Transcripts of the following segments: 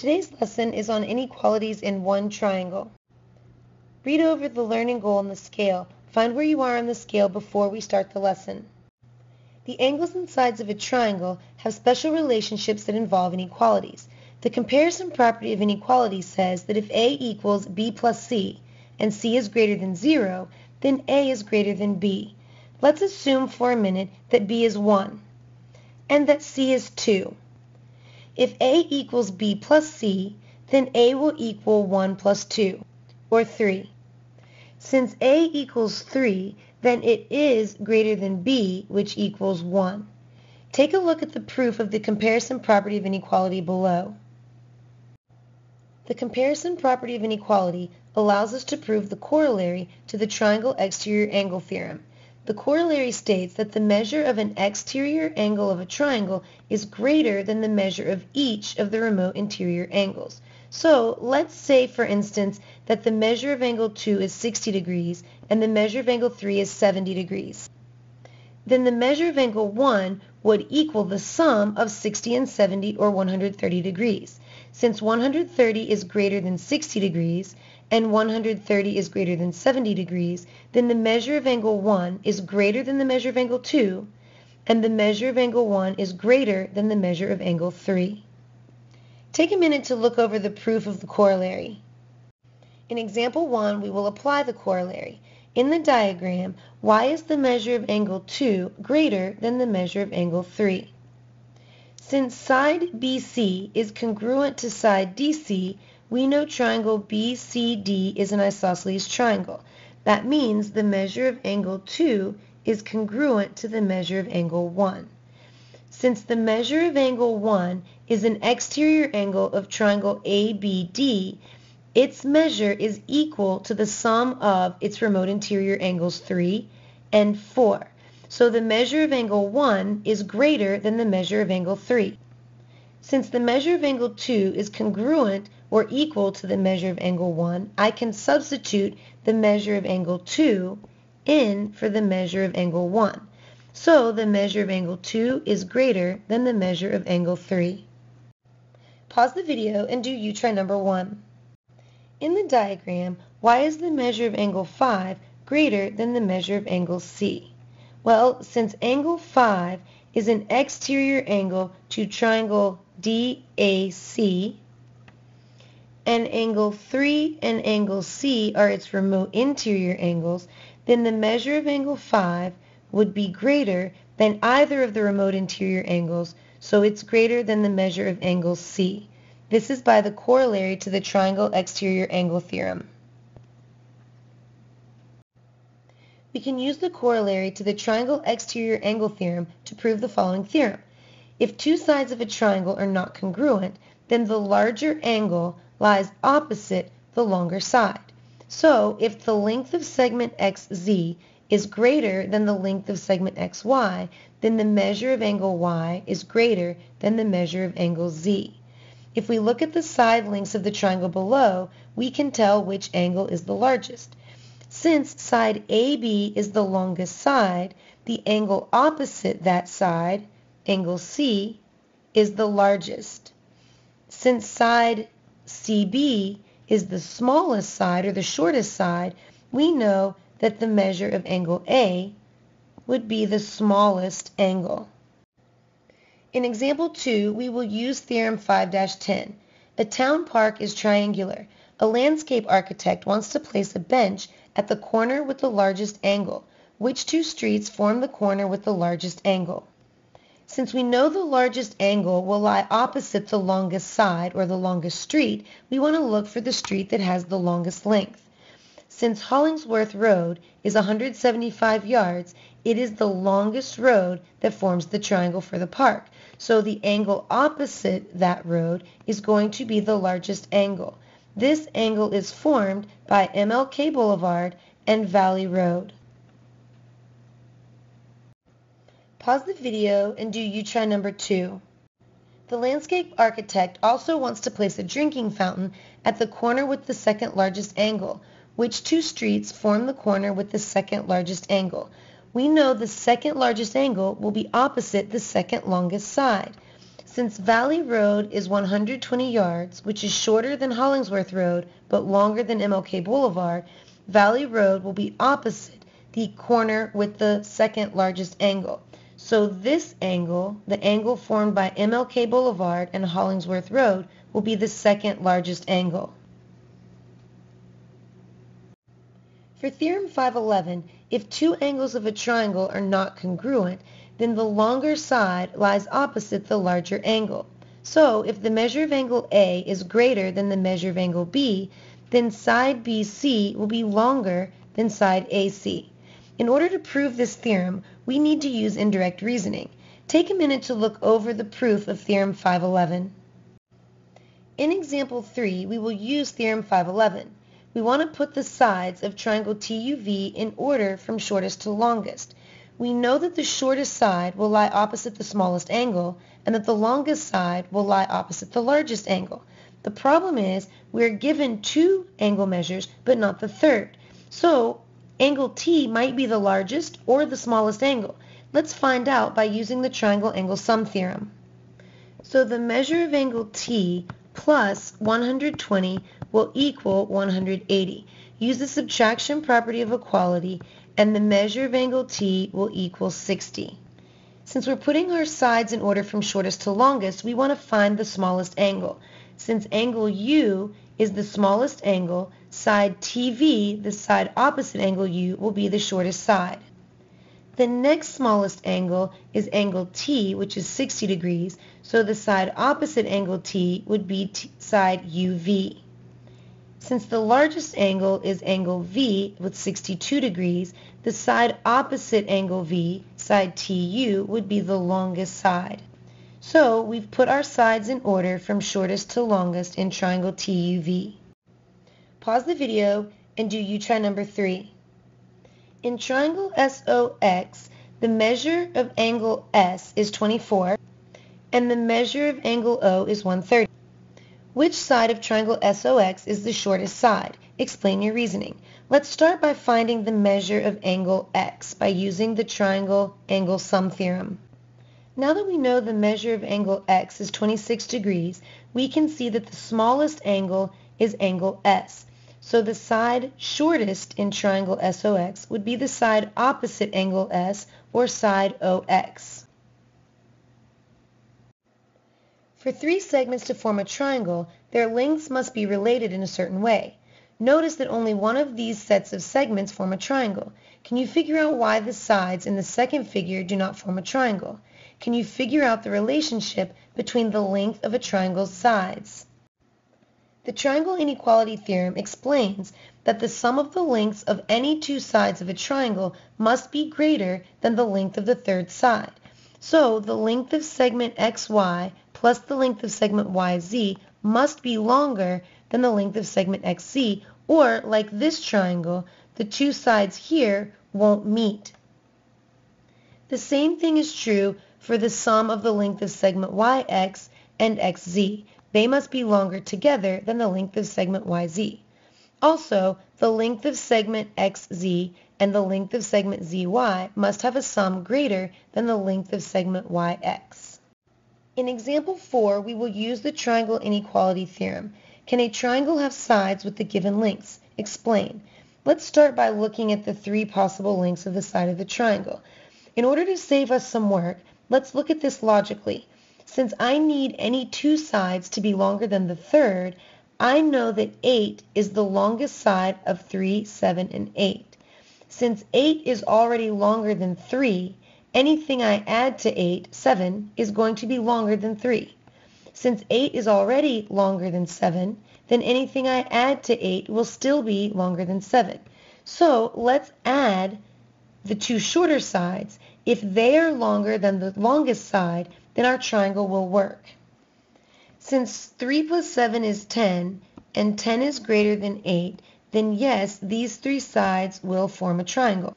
Today's lesson is on inequalities in one triangle. Read over the learning goal on the scale. Find where you are on the scale before we start the lesson. The angles and sides of a triangle have special relationships that involve inequalities. The comparison property of inequality says that if A equals B plus C and C is greater than 0, then A is greater than B. Let's assume for a minute that B is 1 and that C is 2. If A equals B plus C, then A will equal 1 plus 2, or 3. Since A equals 3, then it is greater than B, which equals 1. Take a look at the proof of the comparison property of inequality below. The comparison property of inequality allows us to prove the corollary to the triangle exterior angle theorem. The corollary states that the measure of an exterior angle of a triangle is greater than the measure of each of the remote interior angles. So let's say, for instance, that the measure of angle 2 is 60 degrees and the measure of angle 3 is 70 degrees. Then the measure of angle 1 would equal the sum of 60 and 70 or 130 degrees. Since 130 is greater than 60 degrees and 130 is greater than 70 degrees, then the measure of angle 1 is greater than the measure of angle 2, and the measure of angle 1 is greater than the measure of angle 3. Take a minute to look over the proof of the corollary. In example 1, we will apply the corollary. In the diagram, why is the measure of angle 2 greater than the measure of angle 3? Since side BC is congruent to side DC, we know triangle BCD is an isosceles triangle. That means the measure of angle 2 is congruent to the measure of angle 1. Since the measure of angle 1 is an exterior angle of triangle ABD, its measure is equal to the sum of its remote interior angles 3 and 4. So the measure of angle 1 is greater than the measure of angle 3. Since the measure of angle 2 is congruent or equal to the measure of angle 1, I can substitute the measure of angle 2 in for the measure of angle 1. So the measure of angle 2 is greater than the measure of angle 3. Pause the video and do you try number 1. In the diagram, why is the measure of angle 5 greater than the measure of angle C? Well, since angle 5 is an exterior angle to triangle DAC, and angle 3 and angle C are its remote interior angles, then the measure of angle 5 would be greater than either of the remote interior angles, so it's greater than the measure of angle C. This is by the corollary to the triangle exterior angle theorem. We can use the corollary to the triangle exterior angle theorem to prove the following theorem. If two sides of a triangle are not congruent, then the larger angle lies opposite the longer side. So if the length of segment XZ is greater than the length of segment XY, then the measure of angle Y is greater than the measure of angle Z. If we look at the side lengths of the triangle below, we can tell which angle is the largest. Since side AB is the longest side, the angle opposite that side, angle C, is the largest. Since side CB is the smallest side or the shortest side, we know that the measure of angle A would be the smallest angle. In example 2, we will use theorem 5-10. A town park is triangular. A landscape architect wants to place a bench at the corner with the largest angle. Which two streets form the corner with the largest angle? Since we know the largest angle will lie opposite the longest side or the longest street, we want to look for the street that has the longest length. Since Hollingsworth Road is 175 yards, it is the longest road that forms the triangle for the park. So the angle opposite that road is going to be the largest angle. This angle is formed by MLK Boulevard and Valley Road. Pause the video and do you try number two. The landscape architect also wants to place a drinking fountain at the corner with the second largest angle. Which two streets form the corner with the second largest angle? We know the second largest angle will be opposite the second longest side. Since Valley Road is 120 yards, which is shorter than Hollingsworth Road but longer than MLK Boulevard, Valley Road will be opposite the corner with the second largest angle. So this angle, the angle formed by MLK Boulevard and Hollingsworth Road, will be the second largest angle. For Theorem 511, if two angles of a triangle are not congruent, then the longer side lies opposite the larger angle. So if the measure of angle A is greater than the measure of angle B, then side BC will be longer than side AC. In order to prove this theorem, we need to use indirect reasoning. Take a minute to look over the proof of Theorem 511. In example 3, we will use Theorem 511. We want to put the sides of triangle TUV in order from shortest to longest. We know that the shortest side will lie opposite the smallest angle and that the longest side will lie opposite the largest angle. The problem is we are given two angle measures but not the third. So angle T might be the largest or the smallest angle. Let's find out by using the triangle angle sum theorem. So the measure of angle T plus 120 will equal 180. Use the subtraction property of equality and the measure of angle T will equal 60. Since we're putting our sides in order from shortest to longest, we want to find the smallest angle. Since angle U is the smallest angle, side TV, the side opposite angle U, will be the shortest side. The next smallest angle is angle T, which is 60 degrees, so the side opposite angle T would be t side UV. Since the largest angle is angle V with 62 degrees, the side opposite angle V, side TU, would be the longest side. So we've put our sides in order from shortest to longest in triangle TUV. Pause the video and do U try number 3. In triangle SOX, the measure of angle S is 24 and the measure of angle O is 130. Which side of triangle SOX is the shortest side? Explain your reasoning. Let's start by finding the measure of angle X by using the triangle angle sum theorem. Now that we know the measure of angle X is 26 degrees, we can see that the smallest angle is angle S. So the side shortest in triangle SOX would be the side opposite angle S or side OX. For three segments to form a triangle, their lengths must be related in a certain way. Notice that only one of these sets of segments form a triangle. Can you figure out why the sides in the second figure do not form a triangle? Can you figure out the relationship between the length of a triangle's sides? The triangle inequality theorem explains that the sum of the lengths of any two sides of a triangle must be greater than the length of the third side. So the length of segment xy plus the length of segment yz must be longer than the length of segment xz, or like this triangle, the two sides here won't meet. The same thing is true for the sum of the length of segment yx and xz. They must be longer together than the length of segment YZ. Also, the length of segment XZ and the length of segment ZY must have a sum greater than the length of segment YX. In example 4, we will use the triangle inequality theorem. Can a triangle have sides with the given lengths? Explain. Let's start by looking at the three possible lengths of the side of the triangle. In order to save us some work, let's look at this logically. Since I need any two sides to be longer than the third, I know that 8 is the longest side of 3, 7, and 8. Since 8 is already longer than 3, anything I add to 8, 7, is going to be longer than 3. Since 8 is already longer than 7, then anything I add to 8 will still be longer than 7. So let's add the two shorter sides. If they are longer than the longest side, then our triangle will work. Since 3 plus 7 is 10, and 10 is greater than 8, then yes, these three sides will form a triangle.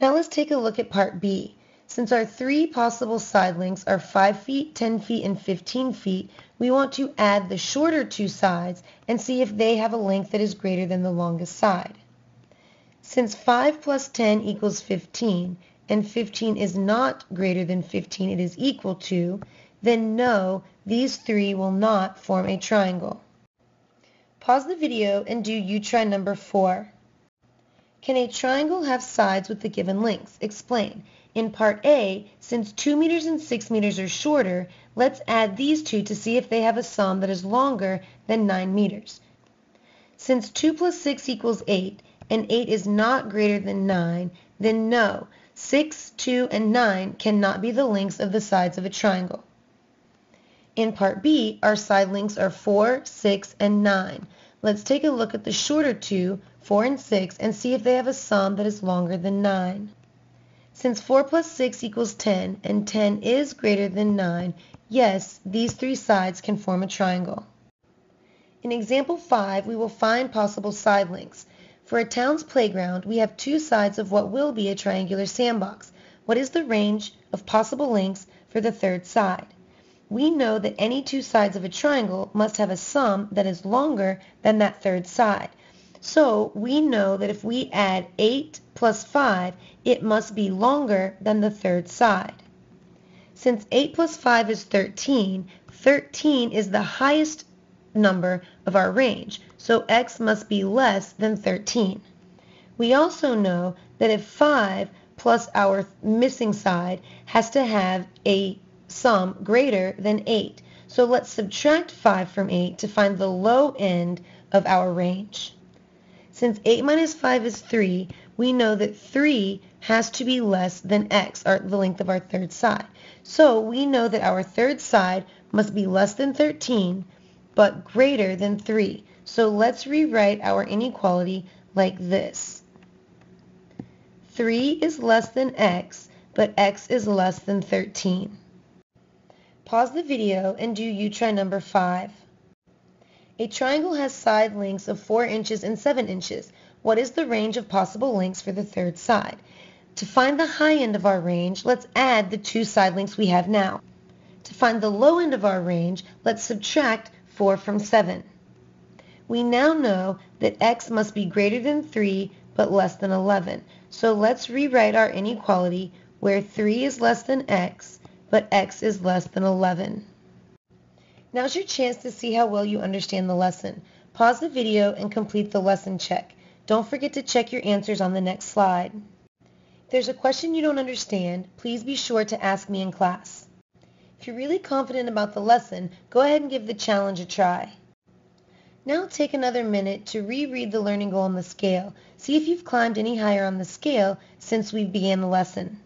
Now let's take a look at part B. Since our three possible side lengths are 5 feet, 10 feet, and 15 feet, we want to add the shorter two sides and see if they have a length that is greater than the longest side. Since 5 plus 10 equals 15, and 15 is not greater than 15, it is equal to, then no, these three will not form a triangle. Pause the video and do you try number 4. Can a triangle have sides with the given lengths? Explain. In part A, since 2 meters and 6 meters are shorter, let's add these two to see if they have a sum that is longer than 9 meters. Since 2 plus 6 equals 8, and 8 is not greater than 9, then no, 6, 2, and 9 cannot be the lengths of the sides of a triangle. In part B, our side lengths are 4, 6, and 9. Let's take a look at the shorter two, 4 and 6, and see if they have a sum that is longer than 9. Since 4 plus 6 equals 10, and 10 is greater than 9, yes, these three sides can form a triangle. In example 5, we will find possible side lengths. For a town's playground, we have two sides of what will be a triangular sandbox. What is the range of possible lengths for the third side? We know that any two sides of a triangle must have a sum that is longer than that third side. So we know that if we add 8 plus 5, it must be longer than the third side. Since 8 plus 5 is 13, 13 is the highest number of our range, so x must be less than 13. We also know that if 5 plus our missing side has to have a sum greater than 8. So let's subtract 5 from 8 to find the low end of our range. Since 8 minus 5 is 3, we know that 3 has to be less than x, or the length of our third side. So we know that our third side must be less than 13, but greater than 3. So let's rewrite our inequality like this. 3 is less than x, but x is less than 13. Pause the video and do you try number 5. A triangle has side lengths of 4 inches and 7 inches. What is the range of possible lengths for the third side? To find the high end of our range, let's add the two side lengths we have now. To find the low end of our range, let's subtract 4 from 7. We now know that x must be greater than 3 but less than 11. So let's rewrite our inequality where 3 is less than x, but x is less than 11. Now's your chance to see how well you understand the lesson. Pause the video and complete the lesson check. Don't forget to check your answers on the next slide. If there's a question you don't understand, please be sure to ask me in class. If you're really confident about the lesson, go ahead and give the challenge a try. Now take another minute to reread the learning goal on the scale. See if you've climbed any higher on the scale since we began the lesson.